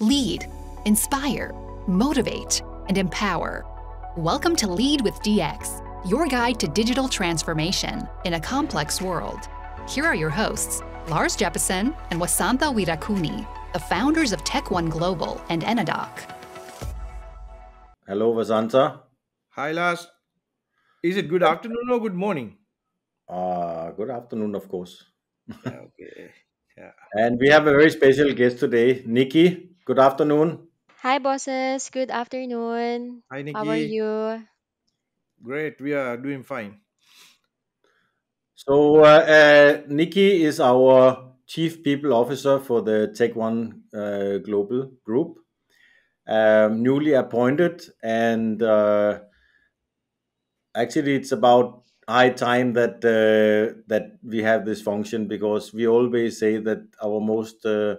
Lead, inspire, motivate, and empower. Welcome to Lead with DX, your guide to digital transformation in a complex world. Here are your hosts, Lars Jeppesen and Wasantha Wirakuni, the founders of Tech One Global and Enadoc. Hello, Wasantha. Hi, Lars. Is it good afternoon or good morning? Uh, good afternoon, of course. Okay. Yeah. And we have a very special guest today, Nikkie. Good afternoon. Hi, bosses. Good afternoon. Hi, How are Nikkie. you? Great. We are doing fine. So, uh, uh, Nikkie is our Chief People Officer for the Tech One uh, Global Group, um, newly appointed, and uh, actually, it's about high time that uh, that we have this function because we always say that our most uh,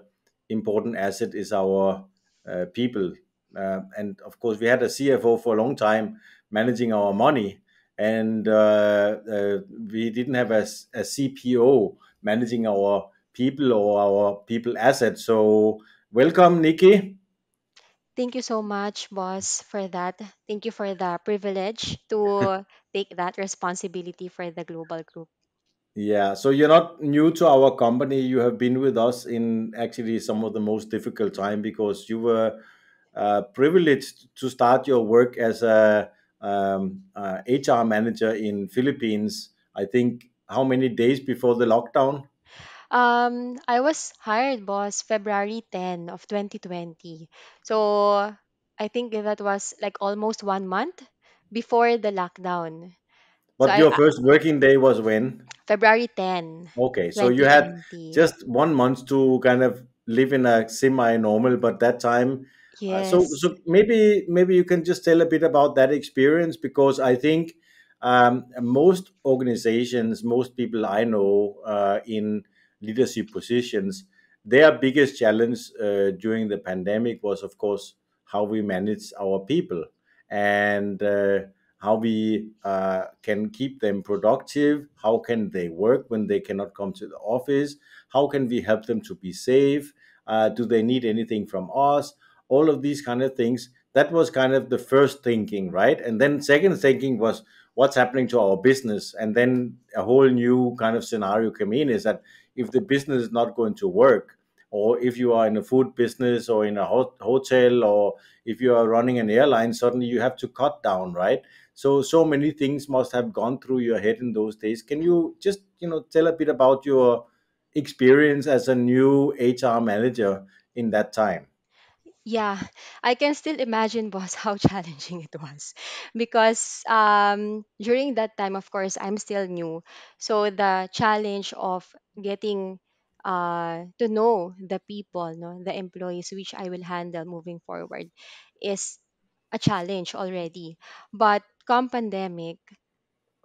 important asset is our uh, people, uh, and of course, we had a CFO for a long time managing our money, and uh, uh, we didn't have a, a CPO managing our people or our people assets. So, welcome, Nikkie. Thank you so much, boss, for that. Thank you for the privilege to take that responsibility for the global group. Yeah, so you're not new to our company. You have been with us in actually some of the most difficult time because you were uh, privileged to start your work as a um, uh, HR manager in Philippines. I think how many days before the lockdown? Um, I was hired, boss, February 10 of 2020. So I think that was like almost one month before the lockdown. So But I, your uh, first working day was when? February 10, Okay, so you had just one month to kind of live in a semi-normal, but that time. Uh, so, so maybe maybe you can just tell a bit about that experience because I think um, most organizations, most people I know uh, in leadership positions, their biggest challenge uh, during the pandemic was, of course, how we manage our people and uh, how we uh, can keep them productive, how can they work when they cannot come to the office, how can we help them to be safe, uh, do they need anything from us, all of these kind of things. That was kind of the first thinking, right? And then second thinking was what's happening to our business, and then a whole new kind of scenario came in is that if the business is not going to work, or if you are in a food business or in a hot- hotel or if you are running an airline suddenly you have to cut down right so so many things must have gone through your head in those days can you just you know tell a bit about your experience as a new hr manager in that time Yeah, I can still imagine, boss, how challenging it was. Because um, during that time, of course, I'm still new. So the challenge of getting uh, to know the people, no, the employees, which I will handle moving forward, is a challenge already. But come pandemic,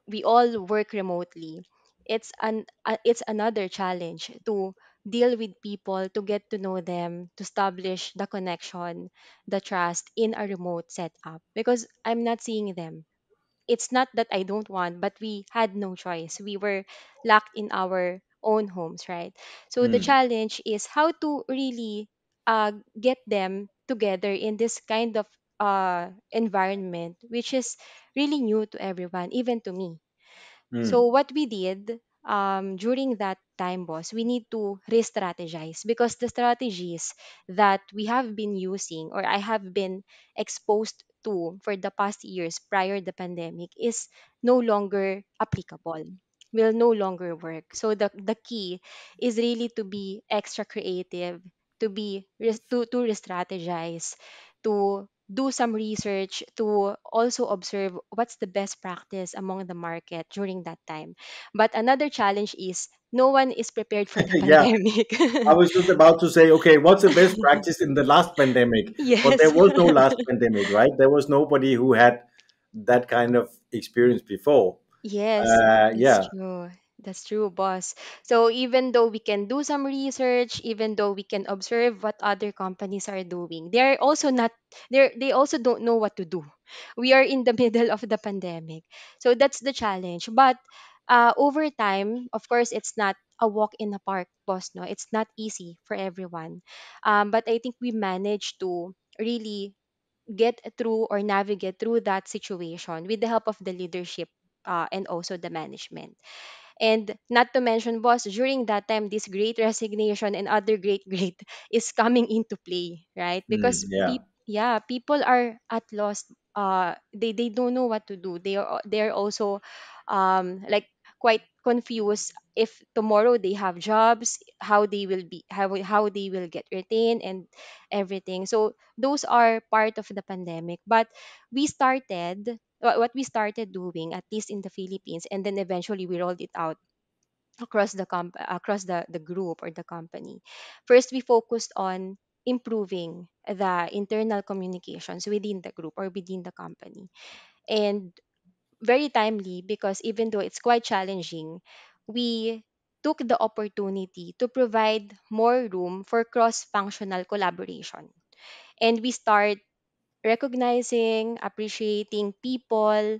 we all work remotely it's an uh, it's another challenge to deal with people to get to know them to establish the connection the trust in a remote setup because i'm not seeing them it's not that I don't want, but we had no choice. We were locked in our own homes, right? So the Hmm. challenge is how to really uh, get them together in this kind of uh, environment, which is really new to everyone, even to me. So Hmm. what we did um, during that time was we need to re-strategize because the strategies that we have been using or I have been exposed to for the past years prior the pandemic is no longer applicable will no longer work so the the key is really to be extra creative to be res- to to re-strategize to do some research to also observe what's the best practice among the market during that time. But another challenge is no one is prepared for the yeah pandemic. i was just about to say okay what's the best practice in the last pandemic Yes. but there was no last pandemic right there was nobody who had that kind of experience before yes, uh, yeah true. That's true, boss. So even though we can do some research, even though we can observe what other companies are doing, they're also not they they also don't know what to do. We are in the middle of the pandemic. So that's the challenge. But uh, over time, of course, it's not a walk in the park, boss. No, it's not easy for everyone. Um, but I think we managed to really get through or navigate through that situation with the help of the leadership uh, and also the management. And not to mention, boss, during that time, this great resignation and other great great is coming into play, right? Mm, Because yeah. peop yeah, people are at loss. Uh, they they don't know what to do. They are they're also, um, like quite confused if tomorrow they have jobs, how they will be how how they will get retained and everything. So those are part of the pandemic. But we started what we started doing at least in the Philippines and then eventually we rolled it out across the comp across the, the group or the company. First we focused on improving the internal communications within the group or within the company. And very timely because even though it's quite challenging, we took the opportunity to provide more room for cross-functional collaboration. And we start recognizing, appreciating people,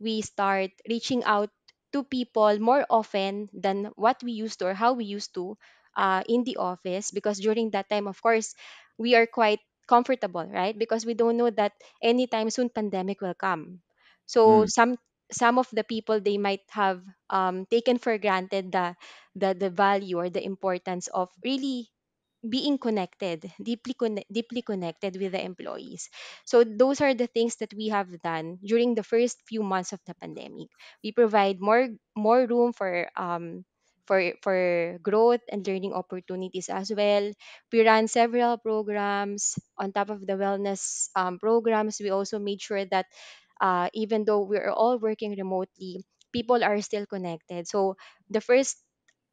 we start reaching out to people more often than what we used to or how we used to uh, in the office because during that time of course we are quite comfortable right? Because we don't know that anytime soon pandemic will come. So Mm, some some of the people they might have um, taken for granted the, the the value or the importance of really being connected, deeply conne- deeply connected with the employees. So those are the things that we have done during the first few months of the pandemic. We provide more more room for um for for growth and learning opportunities as well. We ran several programs on top of the wellness um, programs. We also made sure that uh, even though we're all working remotely, people are still connected. So the first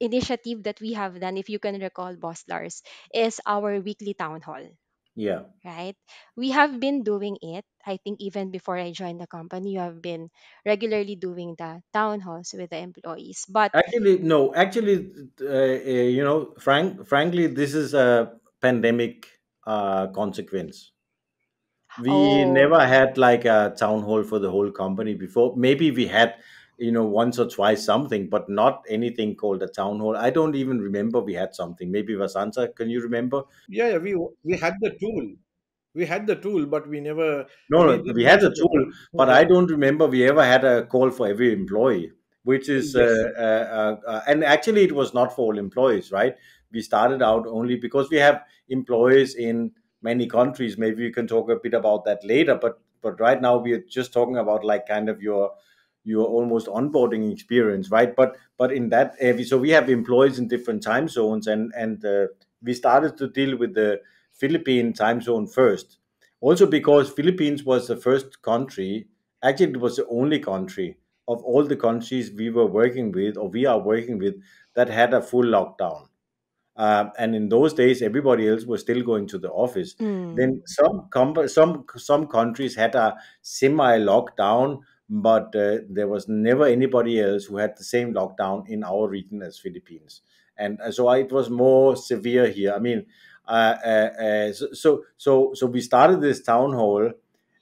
initiative that we have done, if you can recall, Boss Lars, is our weekly town hall, yeah. right? We have been doing it. I think even before I joined the company, you have been regularly doing the town halls with the employees. But Actually, no. Actually, uh, uh, you know, frank, frankly, this is a pandemic uh, consequence. We oh, never had like a town hall for the whole company before. Maybe we had, you know, once or twice something, but not anything called a town hall. I don't even remember we had something. Maybe Wasantha, can you remember? Yeah, yeah, we we had the tool. We had the tool, but we never No, we no, we had the tool, but I don't remember we ever had a call for every employee, which is, Yes, uh, uh, uh, uh, and actually it was not for all employees, right? We started out only because we have employees in many countries. Maybe you can talk a bit about that later, but but right now we are just talking about like kind of your your almost onboarding experience, right? But but in that, uh, so we have employees in different time zones, and and uh, we started to deal with the Philippine time zone first also because Philippines was the first country, actually it was the only country of all the countries we were working with or we are working with that had a full lockdown. Um, and in those days, everybody else was still going to the office. mm, Then some some some countries had a semi lockdown, but uh, there was never anybody else who had the same lockdown in our region as Philippines. And uh, so I, it was more severe here. I mean, uh, uh, uh, so so so so we started this town hall,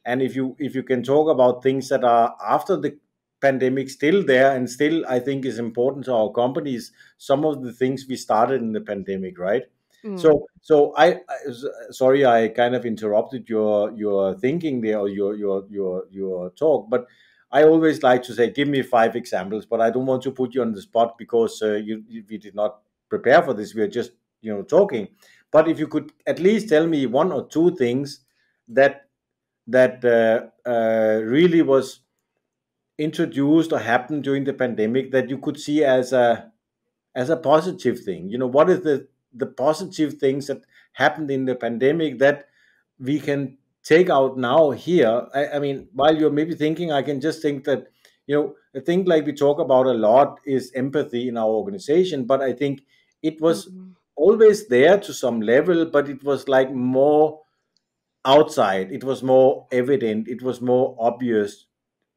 and if you if you can talk about things that are after the pandemic still there and still I think is important to our companies some of the things we started in the pandemic right mm, so so I, I sorry I kind of interrupted your your thinking there or your your your your talk but I always like to say give me five examples but I don't want to put you on the spot because uh, you, you we did not prepare for this. We are just you know talking. But if you could at least tell me one or two things that that uh, uh, really was introduced or happened during the pandemic that you could see as a as a positive thing. You know what is the the positive things that happened in the pandemic that we can take out now here i, I mean while you're maybe thinking i can just think that you know a thing like we talk about a lot is empathy in our organization but i think it was mm, always there to some level but it was like more outside. It was more evident. It was more obvious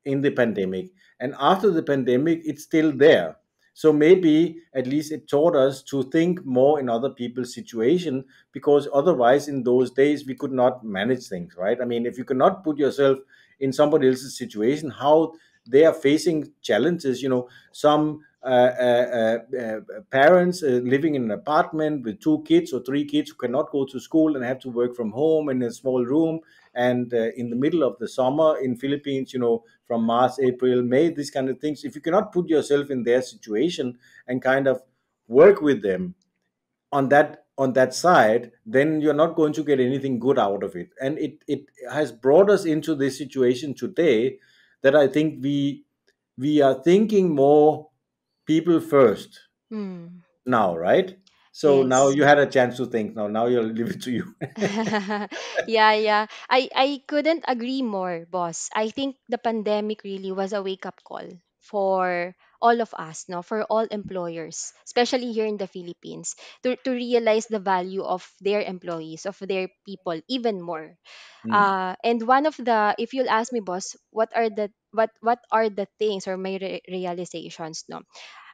in the pandemic. And after the pandemic it's still there so maybe at least it taught us to think more in other people's situation because otherwise in those days we could not manage things right? I mean if you cannot put yourself in somebody else's situation how they are facing challenges you know some parents uh, living in an apartment with two kids or three kids who cannot go to school and have to work from home in a small room. And uh, in the middle of the summer in philippines you know from march april may these kind of things. If you cannot put yourself in their situation and kind of work with them on that on that side then you're not going to get anything good out of it. And it it has brought us into this situation today that i think we we are thinking more people first Mm. now right so now you had a chance to think now now you'll leave it to you yeah, yeah. I I couldn't agree more, boss. I think the pandemic really was a wake-up call for all of us, no, for all employers, especially here in the Philippines, to to realize the value of their employees, of their people even more. Hmm. Uh, and one of the, if you'll ask me, boss, what are the what what are the things or my re- realizations, no?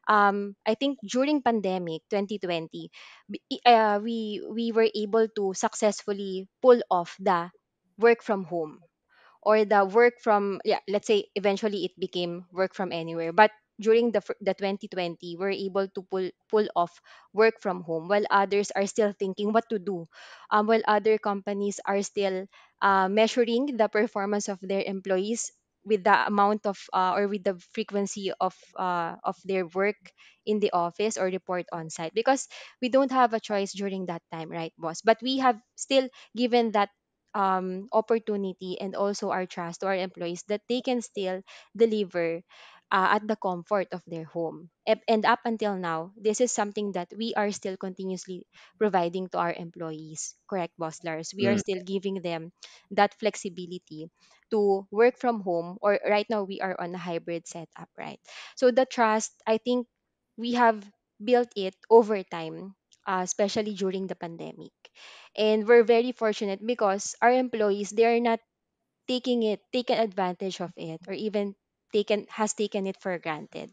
um, I think during pandemic 2020, b- i- uh, we we were able to successfully pull off the work from home or the work from yeah let's say eventually it became work from anywhere but during the the 2020 we're able to pull pull off work from home while others are still thinking what to do um, while other companies are still uh, measuring the performance of their employees with the amount of uh, or with the frequency of uh, of their work in the office or report on site because we don't have a choice during that time right boss? But we have still given that um, opportunity and also our trust to our employees that they can still deliver uh, at the comfort of their home. Ep- And up until now, this is something that we are still continuously providing to our employees. Correct, Boss Lars? We are Hmm. still giving them that flexibility to work from home, or right now we are on a hybrid setup, right? So the trust, I think we have built it over time, uh, especially during the pandemic and we're very fortunate because our employees they are not taking it taken advantage of it or even taken has taken it for granted.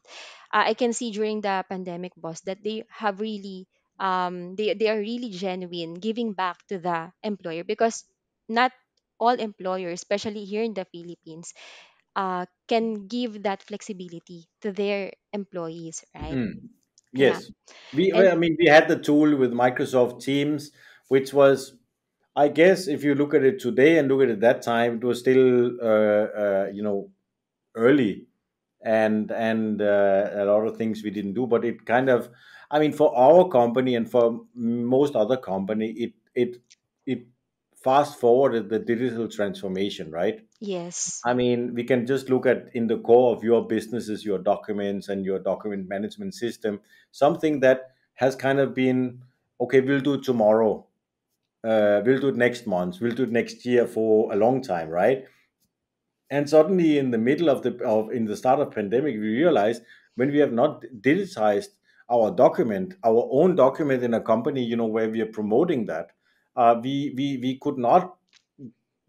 Uh, i can see during the pandemic boss that they have really um they, they are really genuine giving back to the employer because not all employers especially here in the philippines uh, can give that flexibility to their employees right? Hmm. yeah. Yes. We and i mean we had the tool with microsoft teams which was i guess if you look at it today and look at it that time it was still uh, uh, you know early and and uh, a lot of things we didn't do but it kind of i mean for our company and for most other company it it it fast forwarded the digital transformation right? Yes. I mean we can just look at in the core of your businesses your documents and your document management system something that has kind of been okay we'll do it tomorrow uh, we'll do it next month we'll do it next year for a long time right and suddenly in the middle of the of in the start of pandemic we realized when we have not digitized our document our own document in a company you know where we are promoting that uh, we we we could not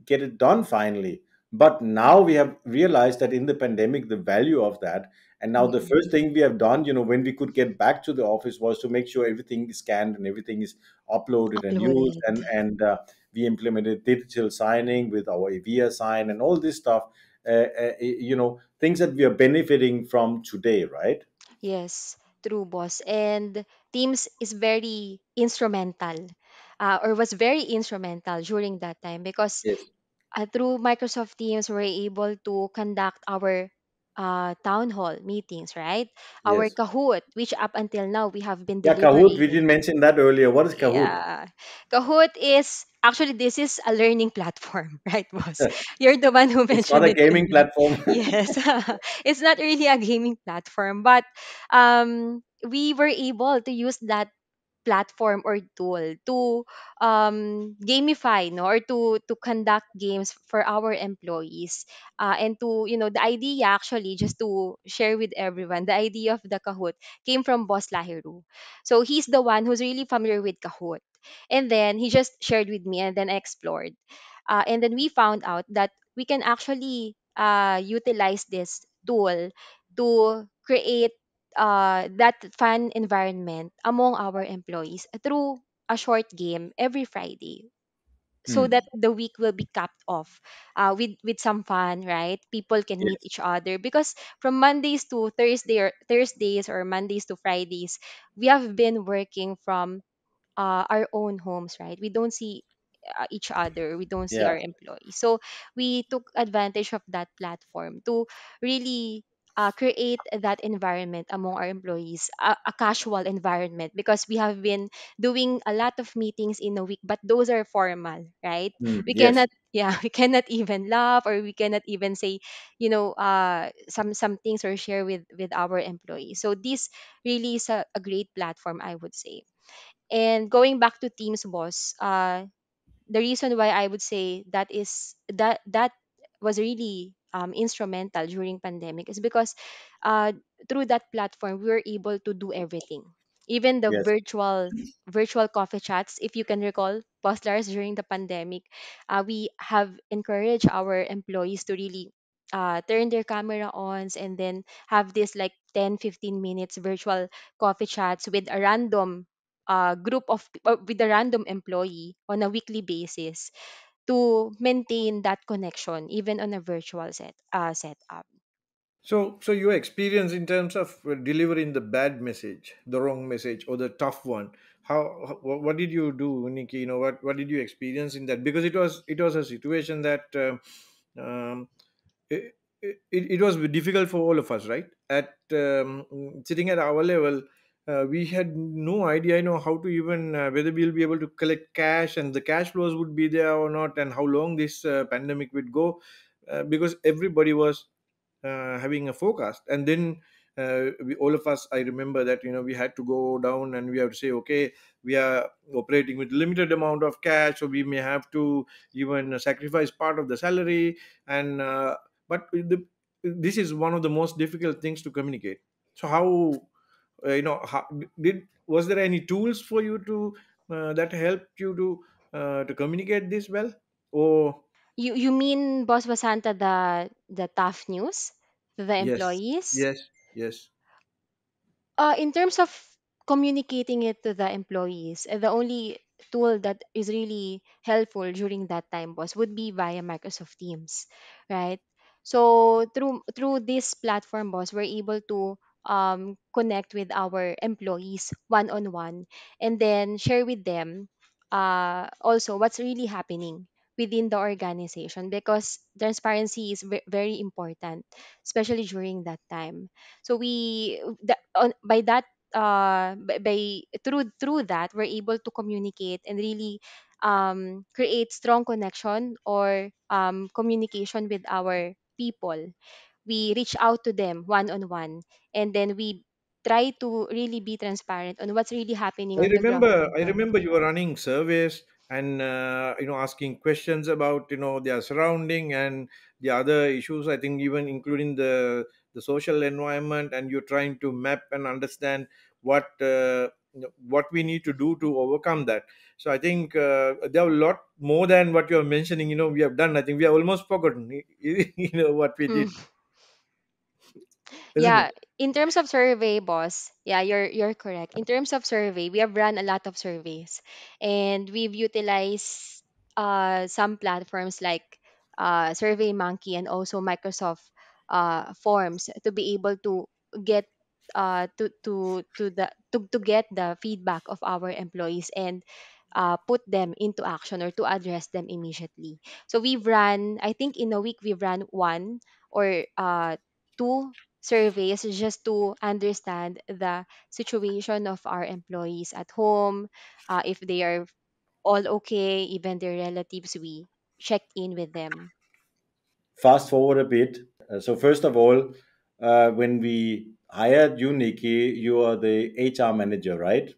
get it done finally. But now we have realized that in the pandemic the value of that and now the Mm, first thing we have done you know when we could get back to the office was to make sure everything is scanned and everything is uploaded and used. And and uh, we implemented digital signing with our evia sign and all this stuff. Uh, uh, you know things that we are benefiting from today right? Yes, true, boss. And Teams is very instrumental, uh, or was very instrumental during that time because yes. uh, through Microsoft Teams, we're able to conduct our uh, town hall meetings, right? Our yes Kahoot, which up until now we have been yeah kahoot we delivering. didn't mention that earlier what is kahoot Yeah. Kahoot is actually this is a learning platform, right, boss? You're the one who it's not mentioned a it to gaming me. platform Yes. it's not really a gaming platform, but um we were able to use that platform or tool to um, gamify no or to to conduct games for our employees. Uh, and to you know the idea actually just to share with everyone the idea of the kahoot came from boss lahiru. So he's the one who's really familiar with kahoot. And then he just shared with me and then i explored. Uh, and then we found out that we can actually uh, utilize this tool to create uh, that fun environment among our employees through a short game every Friday. so Hmm. that the week will be capped off uh, with with some fun right people can meet Yes. each other because from mondays to thursday or thursdays or mondays to fridays we have been working from uh, our own homes, right? We don't see uh, each other, we don't see Yeah. our employees. So we took advantage of that platform to really uh, create that environment among our employees, a, a casual environment, because we have been doing a lot of meetings in a week, but those are formal, right? Hmm. We Yes. cannot, yeah, we cannot even laugh or we cannot even say, you know, uh, some some things or share with with our employees. So this really is a, a great platform, I would say. And going back to Teams boss, uh, the reason why I would say that is that that was really um, instrumental during pandemic is because uh, through that platform we were able to do everything, even the Yes. virtual virtual coffee chats. If you can recall, Boss Lars during the pandemic, uh, we have encouraged our employees to really uh, turn their camera ons and then have this like 10 15 minutes virtual coffee chats with a random uh, group of uh, with a random employee on a weekly basis to maintain that connection even on a virtual set uh, setup. So, so your experience in terms of uh, delivering the bad message, the wrong message, or the tough one, how, what did you do, Nikkie? You know, what what did you experience in that? Because it was it was a situation that um, um, it, it, it was difficult for all of us, right? At um, sitting at our level, uh, we had no idea, you know, how to even uh, whether we'll be able to collect cash and the cash flows would be there or not, and how long this uh, pandemic would go, uh, because everybody was uh, having a forecast. And then uh, we, all of us i remember that you know we had to go down and we have to say okay we are operating with limited amount of cash so we may have to even sacrifice part of the salary. And but the, this is one of the most difficult things to communicate. So how uh, you know how, did was there any tools for you to uh, that helped you to uh, to communicate this well or You you mean Boss Wasantha the the tough news to the yes employees? yes yes Uh, in terms of communicating it to the employees, uh, the only tool that is really helpful during that time was would be via Microsoft Teams, right? So through through this platform, boss, we're able to um, connect with our employees one on one, and then share with them uh, also what's really happening within the organization because transparency is ve- very important, especially during that time. So we that, on, by that uh by, by through through that we're able to communicate and really um create strong connection or um communication with our people we reach out to them one on one and then we try to really be transparent on what's really happening I on the ground remember, I remember you were running surveys and uh, you know asking questions about you know their surrounding and the other issues. I think even including the the social environment, and you're trying to map and understand what uh, what we need to do to overcome that. So I think uh, there are a lot more than what you're mentioning. You know, we have done. I think we have almost forgotten. You know what we Mm. Yeah, it? in terms of survey, boss, yeah, you're you're correct. In terms of survey, we have run a lot of surveys, and we've utilized uh some platforms like uh Survey Monkey and also Microsoft uh Forms to be able to get uh to to to the to, to get the feedback of our employees and uh, put them into action or to address them immediately. So we've run, I think in a week we've run one or uh, two surveys just to understand the situation of our employees at home, uh, if they are all okay, even their relatives, we check in with them. Fast forward a bit. Uh, so first of all, uh, when we hired you, Nikkie, you are the HR manager, right?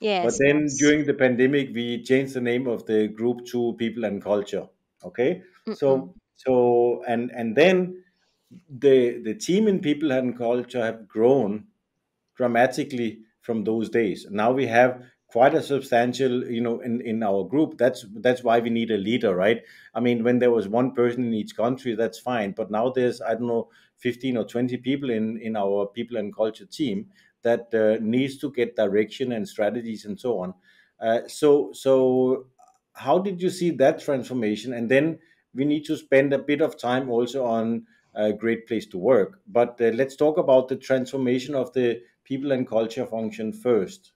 Yes. But then boss. during the pandemic, we changed the name of the group to People and Culture. Okay, Mm-mm. so so and and then the the team in People and Culture have grown dramatically from those days. Now we have quite a substantial, you know, in, in our group. That's that's why we need a leader, right? I mean, when there was one person in each country, that's fine. But now there's I don't know, fifteen or twenty people in in our people and culture team that uh, needs to get direction and strategies and so on. Uh, so so how did you see that transformation? And then we need to spend a bit of time also on a great place to work. But uh, let's talk about the transformation of the people and culture function first.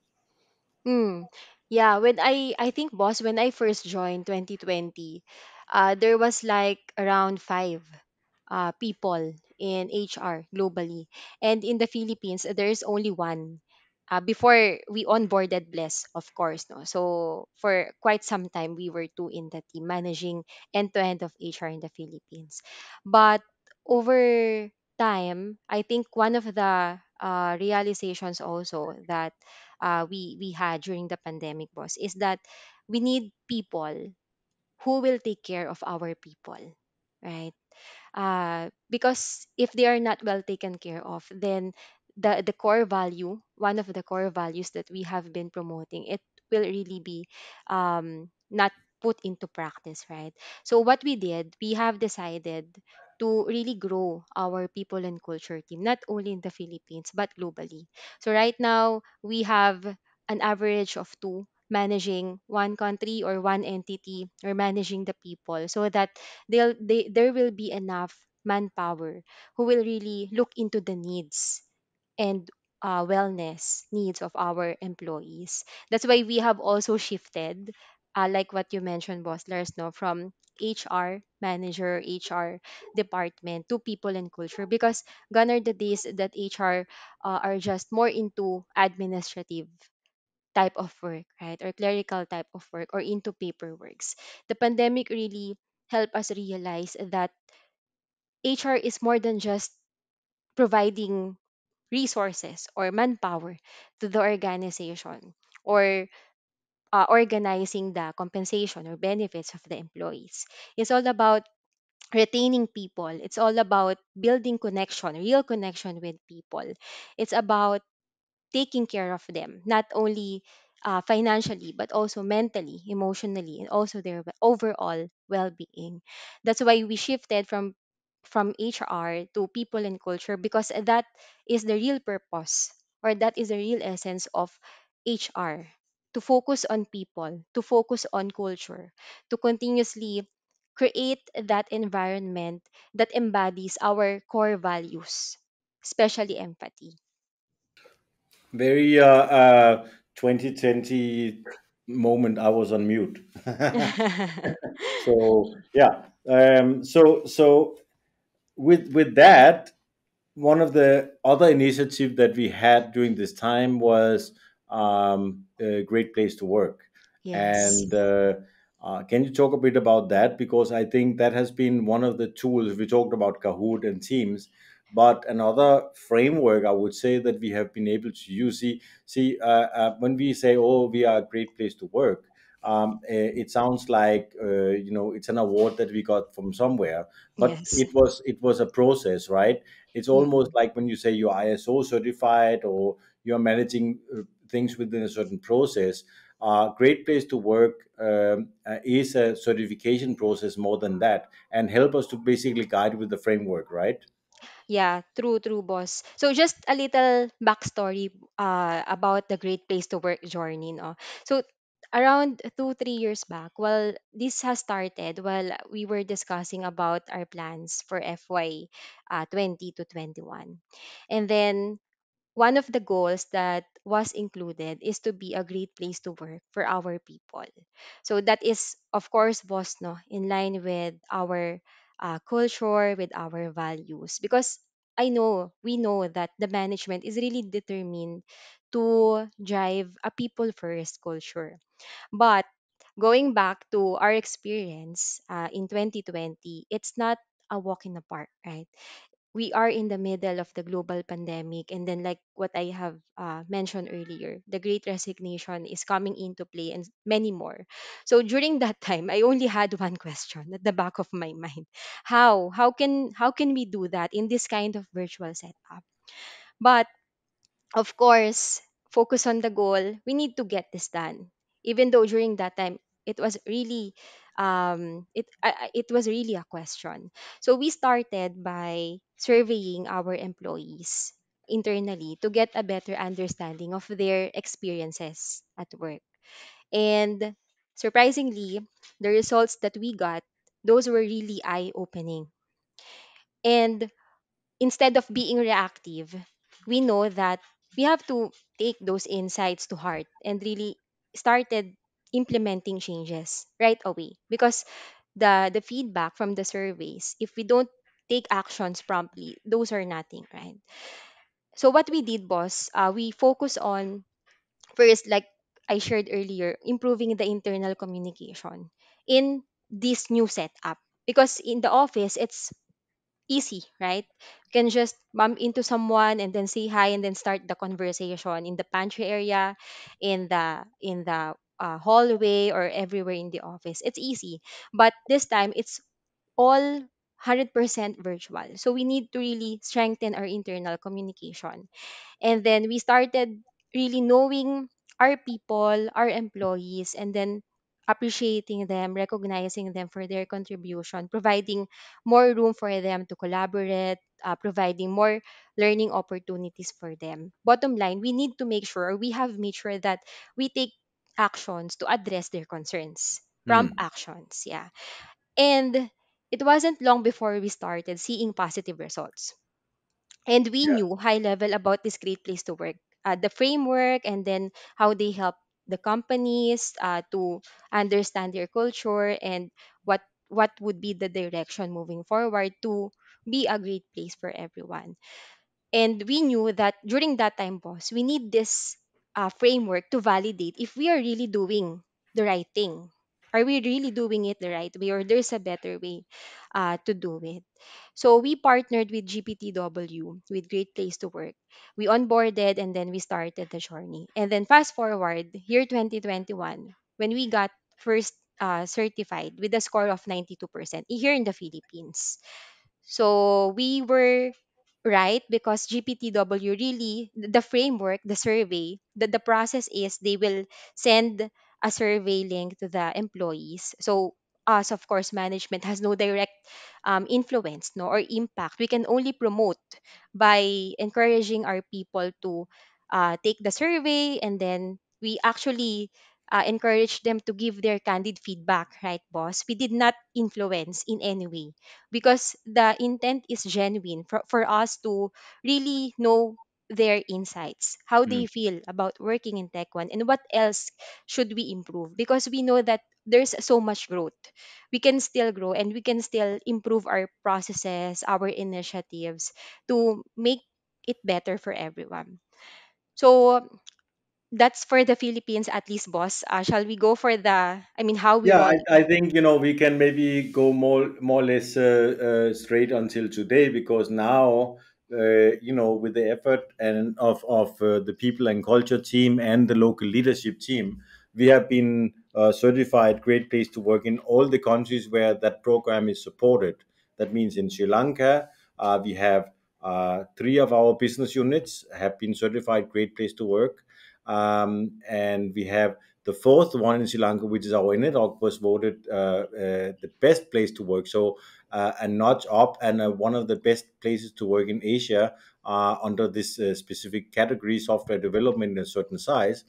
Mm. Yeah, when I I think boss when I first joined 2020, uh there was like around 5 uh people in HR globally. And in the Philippines there is only one. Uh, before we onboarded Bless, of course, no. So for quite some time we were two in the team managing end to end of HR in the Philippines. But over time, I think one of the uh, realizations also that uh, we we had during the pandemic was is that we need people who will take care of our people right? Uh, because if they are not well taken care of then the the core value one of the core values that we have been promoting it will really be um, not put into practice right? So what we did we have decided to really grow our people and culture team not only in the philippines but globally so right now we have an average of two managing one country or one entity or managing the people so that they'll they, there will be enough manpower who will really look into the needs and uh, wellness needs of our employees. That's why we have also shifted, uh, like what you mentioned, boss Lars, no, from HR manager, HR department to people and culture because gone are the days that HR uh, are just more into administrative type of work, right? Or clerical type of work or into paperworks. The pandemic really helped us realize that HR is more than just providing resources or manpower to the organization or uh, organizing the compensation or benefits of the employees. It's all about retaining people. It's all about building connection, real connection with people. It's about taking care of them, not only uh, financially, but also mentally, emotionally, and also their overall well-being. That's why we shifted from from HR to people and culture because that is the real purpose or that is the real essence of HR to focus on people, to focus on culture, to continuously create that environment that embodies our core values, especially empathy. Very uh, uh, 2020 moment. I was on mute. so yeah. Um, so so with with that, one of the other initiatives that we had during this time was um, a great place to work. yes. And uh, uh, can you talk a bit about that? Because I think that has been one of the tools. We talked about Kahoot and Teams, but another framework I would say that we have been able to use. See, see uh, uh, when we say, "Oh, we are a great place to work," um, eh, it sounds like uh, you know it's an award that we got from somewhere but Yes. it was it was a process right it's almost Mm. like when you say you're iso certified or you're managing uh, things within a certain process uh, great place to work um, uh, is a certification process more than that and help us to basically guide with the framework right Yeah, true, true, boss. So just a little backstory uh, about the Great Place to Work journey, no? So around two, three years back, well, this has started while we were discussing about our plans for FY uh, 20 to 21. And then one of the goals that was included is to be a great place to work for our people. So that is, of course, boss, no, in line with our uh, culture, with our values. Because I know, we know that the management is really determined to drive a people first culture. But going back to our experience uh, in 2020, it's not a walk in the park, right? We are in the middle of the global pandemic and then like what i have uh, mentioned earlier the great resignation is coming into play and many more so during that time i only had one question at the back of my mind how how can how can we do that in this kind of virtual setup but of course, focus on the goal. We need to get this done. Even though during that time it was really um it it was really a question. So we started by surveying our employees internally to get a better understanding of their experiences at work. And surprisingly, the results that we got, those were really eye opening. And instead of being reactive, we know that we have to take those insights to heart and really started implementing changes right away because the the feedback from the surveys if we don't take actions promptly those are nothing right so what we did boss uh, we focus on first like i shared earlier improving the internal communication in this new setup because in the office it's easy, right? You can just bump into someone and then say hi and then start the conversation in the pantry area, in the in the uh, hallway or everywhere in the office. It's easy, but this time it's all 100% virtual. So we need to really strengthen our internal communication. And then we started really knowing our people, our employees, and then appreciating them, recognizing them for their contribution, providing more room for them to collaborate, uh, providing more learning opportunities for them. Bottom line, we need to make sure, we have made sure that we take actions to address their concerns. Prompt Hmm. actions, yeah. And it wasn't long before we started seeing positive results and we Yeah. knew high level about this great place to work uh, the framework and then how they help the companies uh, to understand their culture and what what would be the direction moving forward to be a great place for everyone and we knew that during that time, boss, we need this uh, framework to validate if we are really doing the right thing. Are we really doing it the right way, or there's a better way uh, to do it? So we partnered with GPTW, with Great Place to Work. We onboarded and then we started the journey. And then fast forward, year 2021, when we got first uh, certified with a score of 92% here in the Philippines. So we were right because GPTW really the framework, the survey, the, the process is they will send a survey link to the employees. So us, of course, management has no direct um, influence no or impact. We can only promote by encouraging our people to uh, take the survey and then we actually uh, encourage them to give their candid feedback, right, boss? We did not influence in any way because the intent is genuine for, for us to really know their insights, how Hmm. they feel about working in Tech One, and what else should we improve because we know that there's so much growth. We can still grow and we can still improve our processes, our initiatives to make it better for everyone. So that's for the Philippines at least, boss. Uh, shall we go for the, I mean, how we Yeah, want I, I think you know we can maybe go more more or less uh, uh, straight until today because now uh, you know with the effort and of of uh, the people and culture team and the local leadership team, we have been uh, certified great place to work in all the countries where that program is supported. That means in Sri Lanka, uh, we have uh, three of our business units have been certified great place to work, um, and we have the fourth one in Sri Lanka, which is our Enadoc, was voted uh, uh, the best place to work. So uh, a notch up and uh, one of the best places to work in Asia uh, under this uh, specific category, software development in a certain size.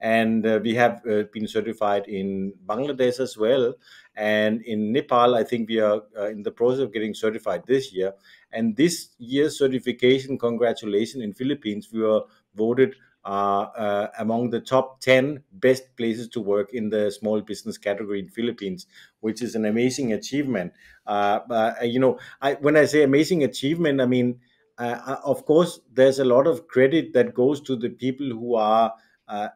And we have been certified in Bangladesh as well. And in Nepal, I think we are in the process of getting certified this year. And this year's certification, congratulations, in Philippines, we were voted uh, uh, among the top 10 best places to work in the small business category in Philippines, which is an amazing achievement. Uh, uh, you know, I, when I say amazing achievement, I mean, uh, uh, of course, there's a lot of credit that goes to the people who are, uh,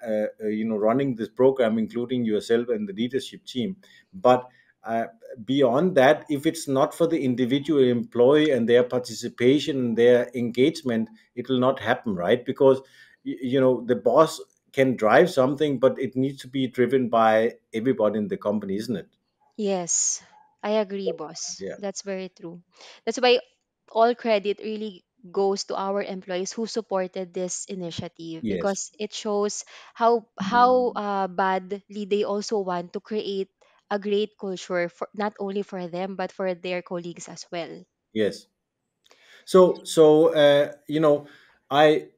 you know, running this program, including yourself and the leadership team. But uh, beyond that, if it's not for the individual employee and their participation and their engagement, it will not happen, right? Because you know the boss can drive something but it needs to be driven by everybody in the company isn't it Yes, I agree, boss. yeah That's very true. That's why all credit really goes to our employees who supported this initiative yes because it shows how how uh, badly they also want to create a great culture for not only for them but for their colleagues as well. yes so so uh, you know i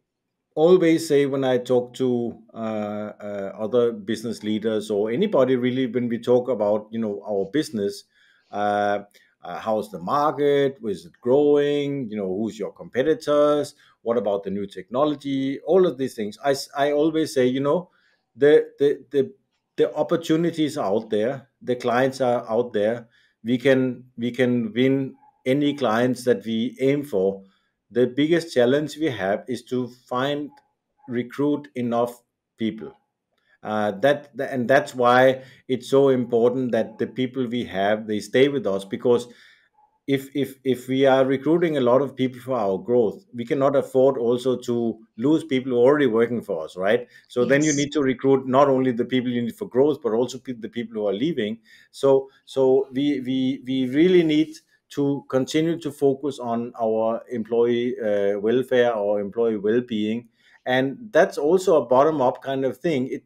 always say when I talk to uh, uh, other business leaders or anybody really when we talk about you know our business, uh, uh, how's the market? Is it growing? You know, who's your competitors? What about the new technology? All of these things. I, I always say, you know, the the the the opportunities are out there. The clients are out there. We can we can win any clients that we aim for the biggest challenge we have is to find recruit enough people. Uh, that and that's why it's so important that the people we have they stay with us because if if if we are recruiting a lot of people for our growth we cannot afford also to lose people who are already working for us right? So then you need to recruit not only the people you need for growth but also the people who are leaving. So so we we we really need to continue to focus on our employee uh, welfare or employee well-being. And that's also a bottom up kind of thing. It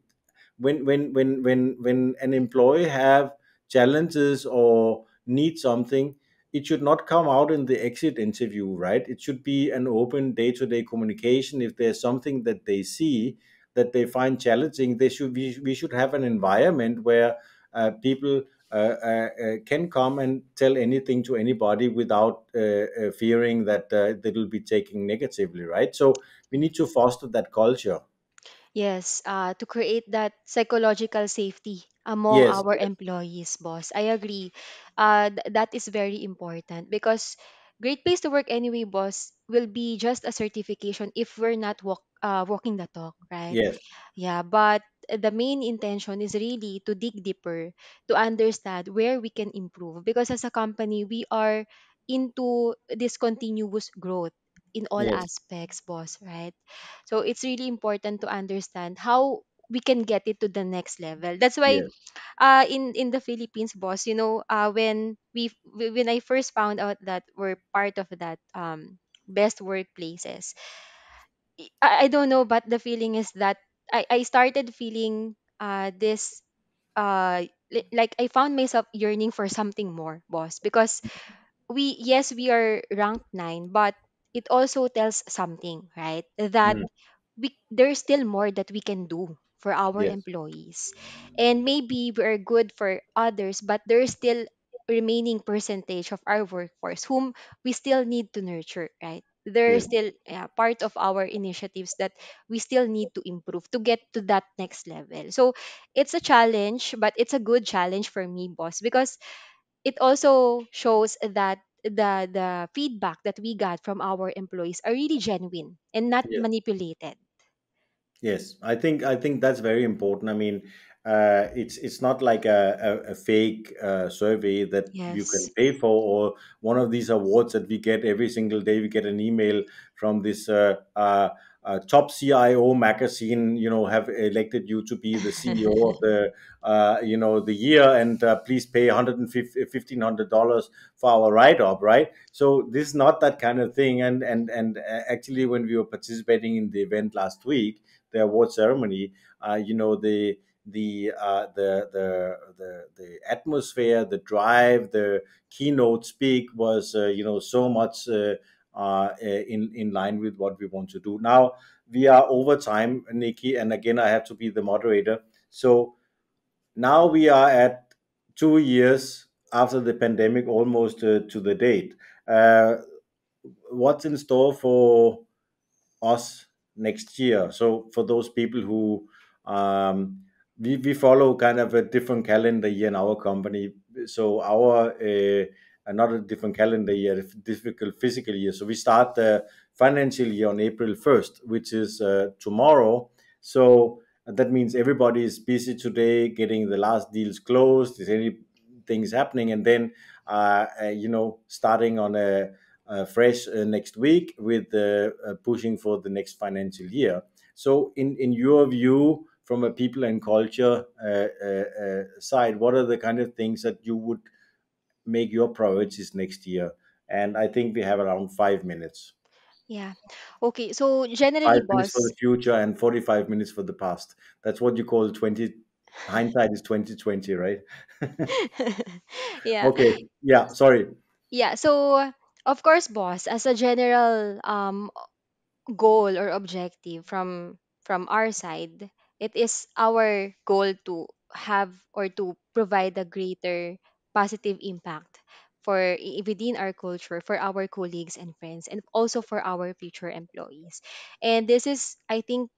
when when when when when an employee have challenges or need something it should not come out in the exit interview right? It should be an open day-to-day communication. If there's something that they see that they find challenging they should we, we should have an environment where uh, people can come and tell anything to anybody without uh, uh, fearing that uh, will be taken negatively right so we need to foster that culture Yes, uh, to create that psychological safety among yes our employees, boss. I agree. Uh, th- that is very important because Great Place to Work anyway, boss, will be just a certification if we're not walk, uh, walking the talk, right? yes Yeah, but the main intention is really to dig deeper to understand where we can improve because as a company, we are into this continuous growth in all yes aspects, boss, right? So it's really important to understand how we can get it to the next level. That's why yes uh in in the Philippines, boss, you know, uh when we when I first found out that we're part of that um best workplaces, I, I don't know, but the feeling is that I, I started feeling uh this uh li- like I found myself yearning for something more, boss, because we yes we are ranked 9 but it also tells something right? That Mm, we there's still more that we can do for our yes. employees. And maybe we are good for others but there's still remaining percentage of our workforce whom we still need to nurture right there's yes still yeah, part of our initiatives that we still need to improve to get to that next level so it's a challenge but it's a good challenge for me boss because it also shows that the the feedback that we got from our employees are really genuine and not yes manipulated. Yes, I think I think that's very important. I mean, uh, it's it's not like a, a, a fake uh, survey that you can pay for, or one of these awards that we get every single day. We get an email from this uh, uh, uh, top CIO magazine. You know, have elected you to be the CEO of the uh, you know the year, and uh, please pay one hundred and fifteen hundred dollars for our write up. Right. So this is not that kind of thing. And and and actually, when we were participating in the event last week the award ceremony, uh, you know the the uh, the the the the atmosphere, the drive, the keynote speak was uh, you know so much uh, uh, in in line with what we want to do. Now we are over time, Nikkie, and again I have to be the moderator. So now we are at two years after the pandemic, almost uh, to the date. Uh, what's in store for us next year. So for those people who um, we we follow kind of a different calendar year in our company. So our uh, another different calendar year, difficult fiscal year. So we start the financial year on April first, which is uh, tomorrow. So that means everybody is busy today getting the last deals closed. Is any things happening, and then uh, uh, you know starting on a uh, fresh uh, next week with uh, pushing for the next financial year. So, in in your view, from a people and culture uh, uh, uh, side, what are the kind of things that you would make your priorities next year? And I think we have around five minutes. Yeah. Okay. So generally, Five minutes for boss. the future and forty-five minutes for the past. That's what you call twenty. Hindsight is twenty twenty, right? yeah. okay. Yeah. Sorry. Yeah. So of course, boss, as a general um goal or objective from from our side it is our goal to have or to provide a greater positive impact for within our culture for our colleagues and friends and also for our future employees and this is i think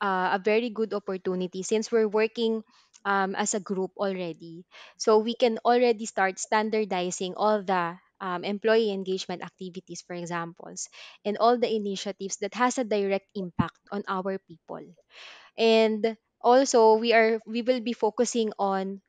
uh, a very good opportunity since we're working um, as a group already. So we can already start standardizing all the um, employee engagement activities, for examples, and all the initiatives that has a direct impact on our people. And also, we are we will be focusing on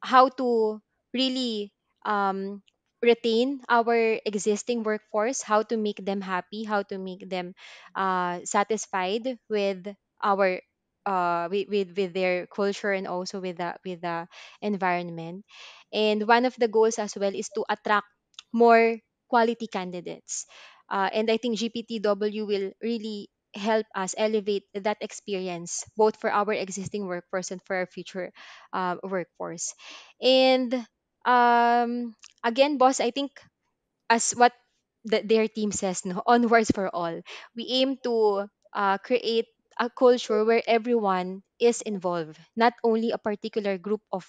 how to really um, retain our existing workforce, how to make them happy, how to make them uh, satisfied with our uh, with, with with their culture and also with the with the environment. And one of the goals as well is to attract more quality candidates. Uh, and I think GPTW will really help us elevate that experience both for our existing workforce and for our future uh, workforce. And um, again, boss, I think as what the, their team says, no, onwards for all, we aim to uh, create a culture where everyone is involved, not only a particular group of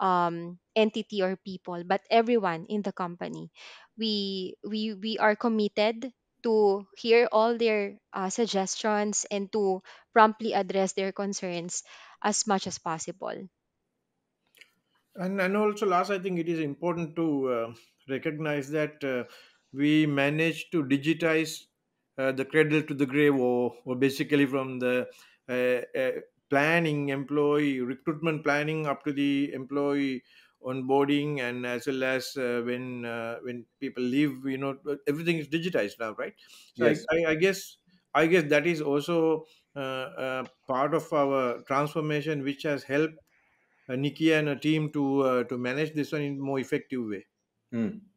um, entity or people, but everyone in the company. We we we are committed to hear all their uh, suggestions and to promptly address their concerns as much as possible. And and also, last, I think it is important to uh, recognize that uh, we managed to digitize uh, the cradle to the grave, or, or basically from the uh, uh, planning, employee recruitment planning up to the employee onboarding, and as well as uh, when uh, when people leave, you know, everything is digitized now, right? So I, Yes. I, I guess I guess that is also uh, uh, part of our transformation, which has helped uh, Nikkie and her team to uh, to manage this one in more effective way. Hmm.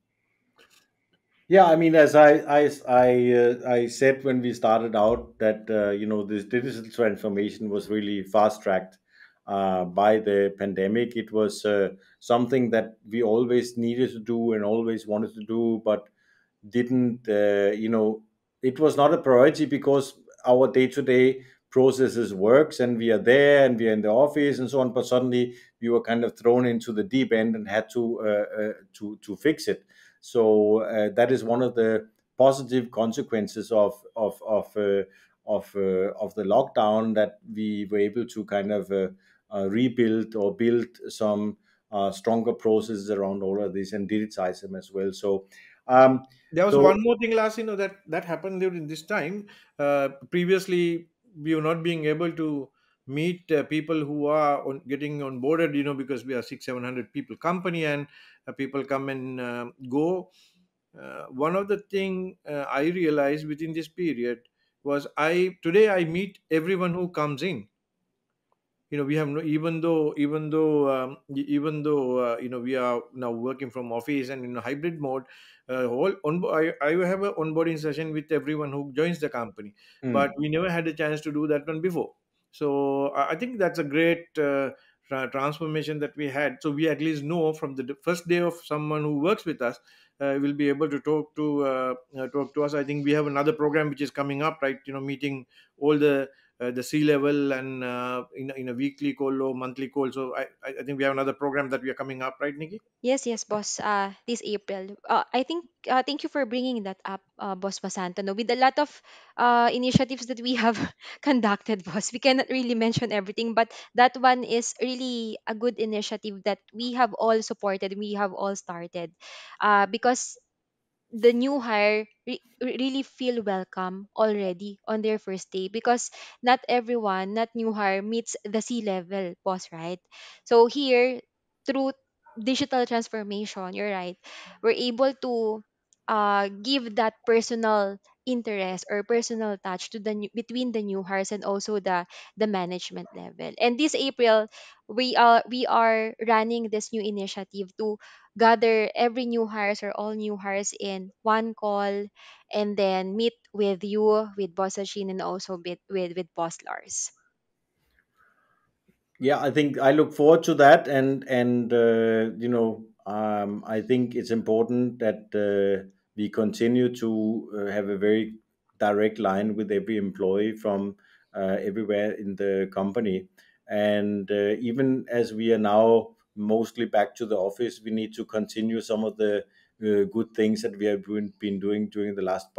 Yeah, I mean, as I I I, uh, I said when we started out that uh, you know this digital transformation was really fast tracked uh, by the pandemic. It was uh, something that we always needed to do and always wanted to do, but didn't. Uh, you know, it was not a priority because our day to day processes works and we are there and we are in the office and so on. But suddenly we were kind of thrown into the deep end and had to uh, uh, to to fix it so that is one of the positive consequences of of of of of the lockdown that we were able to kind of uh, rebuild or build some uh, stronger processes around all of this and digitize them as well. So um, There was so one more thing, last you know that that happened during this time. Uh, previously, we were not being able to meet uh, people who are getting on, getting onboarded, you know, because we are six seven hundred people company and uh, people come and um go. Uh, one of the thing uh, I realized within this period was I today I meet everyone who comes in you know we have no even though even though um, even though uh, you know we are now working from office and in a hybrid mode uh, whole on, I, I have an onboarding session with everyone who joins the company but mm, we never had a chance to do that one before. So i I think that's a great uh, tra- transformation that we had. So we at least know from the first day of someone who works with us uh, will be able to talk to uh, uh, talk to us. I think we have another program which is coming up right? You know meeting all the the C level and uh, in, in a weekly call or monthly call. So I, I I think we have another program that we are coming up, right, Nikkie? Yes, yes, boss. Uh, this April. Uh, I think. Uh, thank you for bringing that up, uh, boss Wasantha. No, with a lot of uh, initiatives that we have conducted, boss, we cannot really mention everything, but that one is really a good initiative that we have all supported. We have all started, uh, because the new hire re- re- really feel welcome already on their first day because not everyone, not new hire meets the C level boss, right? So here, through digital transformation, you're right, we're able to uh, give that personal interest or personal touch to the new, between the new hires and also the the management level. And this April, we are we are running this new initiative to gather every new hires or all new hires in one call and then meet with you with boss Ashin and also with with, with boss Lars yeah, I think I look forward to that, and and uh, you know um, I think it's important that uh, we continue to uh, have a very direct line with every employee from uh, everywhere in the company. And uh, even as we are now mostly back to the office, we need to continue some of the uh, good things that we have been doing during the last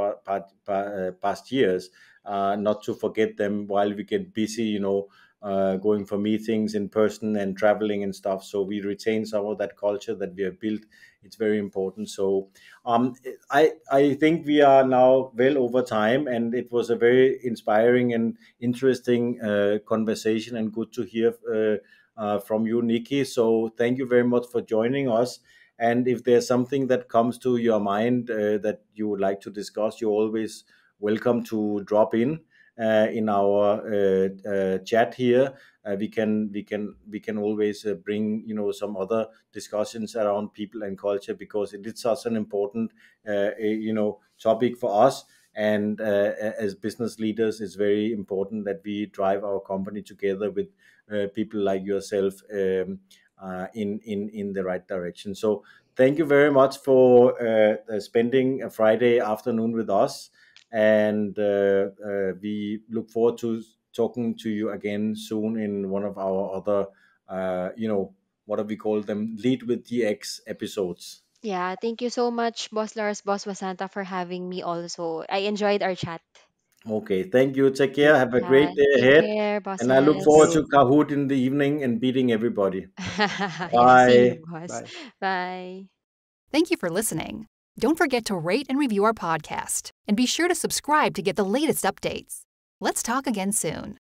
past years. Uh, not to forget them while we get busy, you know, uh, going for meetings in person and traveling and stuff. So we retain some of that culture that we have built. It's very important. So um, I I think we are now well over time, and it was a very inspiring and interesting uh, conversation, and good to hear uh, uh from you, Nikkie. So thank you very much for joining us. And if there's something that comes to your mind uh, that you would like to discuss, you're always welcome to drop in. Uh, in our uh, uh, chat here. we can we can we can always bring you know some other discussions around people and culture because it is such an important you know topic for us. And uh, as business leaders it's very important that we drive our company together with uh, people like yourself um, uh, in in in the right direction. So thank you very much for spending a friday afternoon with us and uh, uh, we look forward to talking to you again soon in one of our other, uh, you know, what do we call them? Lead with DX episodes. Yeah, thank you so much, Boss Lars, Boss Wasantha, for having me also. I enjoyed our chat. Okay, thank you. Take care. Have a yeah, great day ahead. Care, and I look forward to Kahoot in the evening and beating everybody. Bye. You, Bye. Bye. Thank you for listening. Don't forget to rate and review our podcast, and be sure to subscribe to get the latest updates. Let's talk again soon.